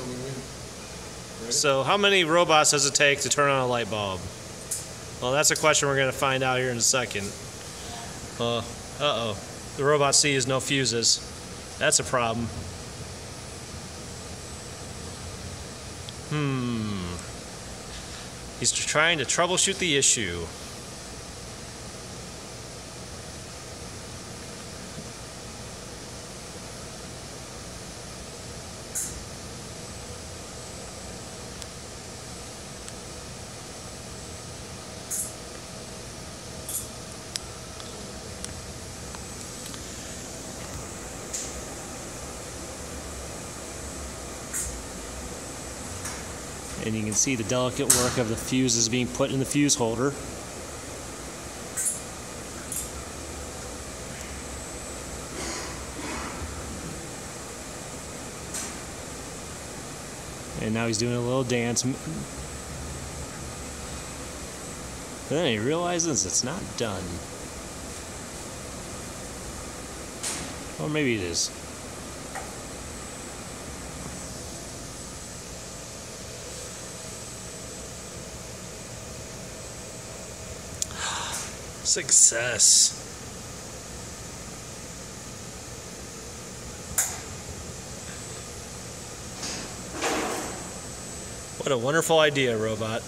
when. Ready? So, how many robots does it take to turn on a light bulb? Well, that's a question we're going to find out here in a second. Uh oh. The robot sees no fuses. That's a problem. Hmm. He's trying to troubleshoot the issue. And you can see the delicate work of the fuses being put in the fuse holder. And now he's doing a little dance. Then he realizes it's not done. Or maybe it is. Success. What a wonderful idea, robot.